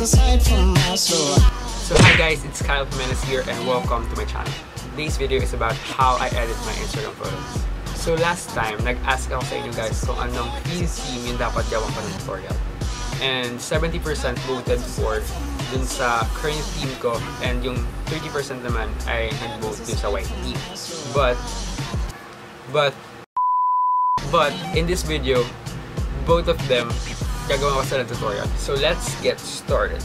So hi guys, it's Kyle Jimenez here and welcome to my channel. Today's video is about how I edit my Instagram photos. So last time, nag-ask ako sa inyo guys kung anong field theme yung dapat gawin ko ng tutorial. And 70% voted for dun sa current theme ko and yung 30% naman ay nag-vote dun sa white theme. But, but, but in this video, both of them gagawa ko sa tutorial. So let's get started.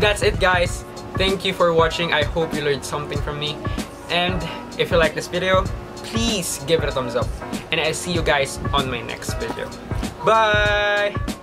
That's it guys. Thank you for watching. I hope you learned something from me. And if you like this video, please give it a thumbs up. And I'll see you guys on my next video. Bye!